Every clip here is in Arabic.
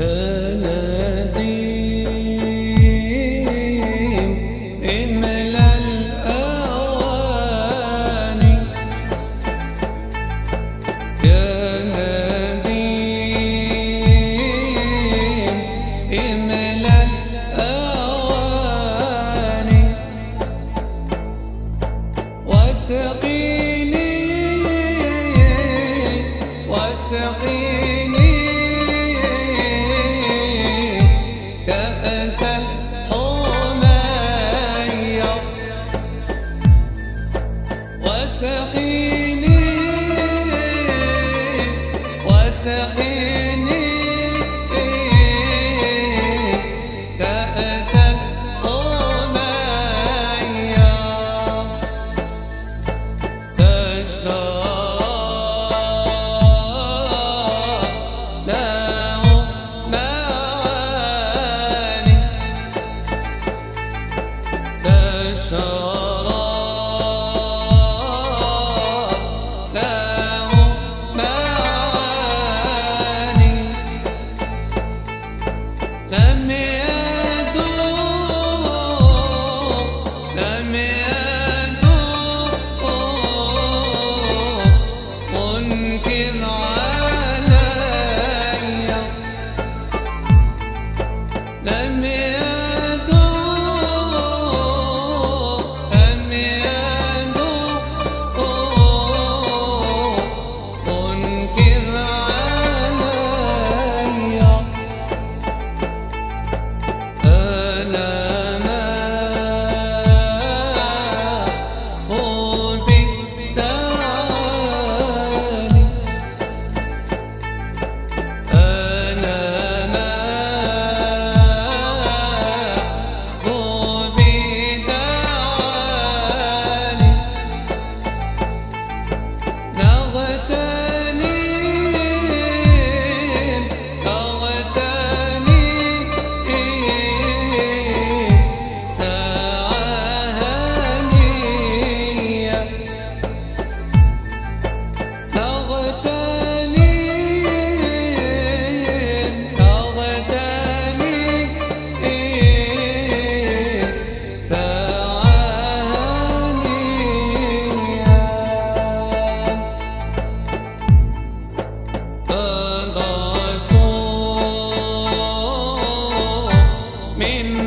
يا نديم املى الأواني واسقيني واسقيني. واسقيني واسقيني كأس الحمية تشتاق له معاني تشتاق Let me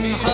me.